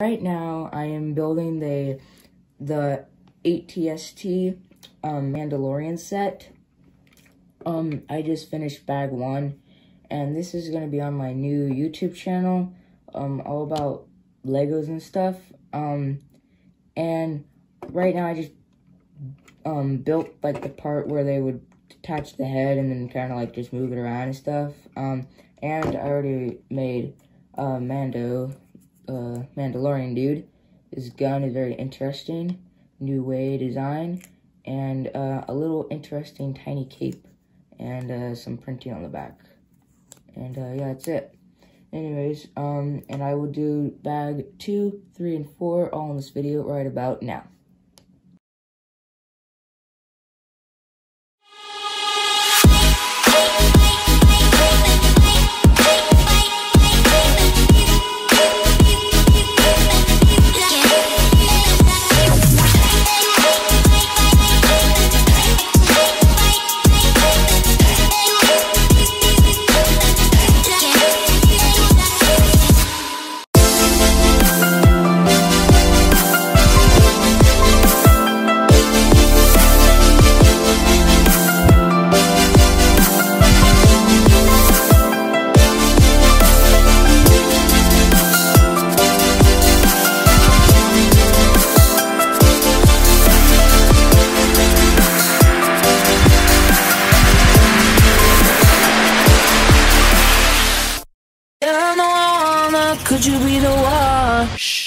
Right now, I am building the the ATST um, Mandalorian set. Um, I just finished bag one, and this is gonna be on my new YouTube channel, um, all about Legos and stuff. Um, and right now, I just um built like the part where they would attach the head and then kind of like just move it around and stuff. Um, and I already made uh, Mando uh, Mandalorian dude. His gun is very interesting, new way design, and uh, a little interesting tiny cape, and uh, some printing on the back. And uh, yeah, that's it. Anyways, um, and I will do bag two, three, and four all in this video right about now. could you be the one?